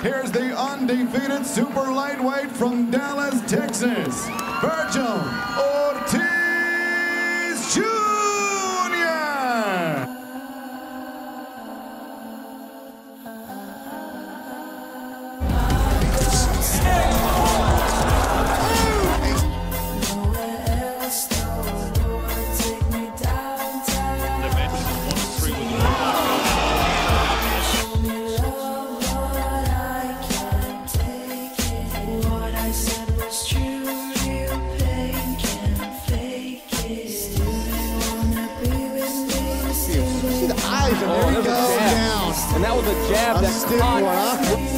Here's the undefeated super lightweight from Dallas, Texas, Vergil Ortiz. and oh, there down. And that was a jab a that stiff caught. One, huh?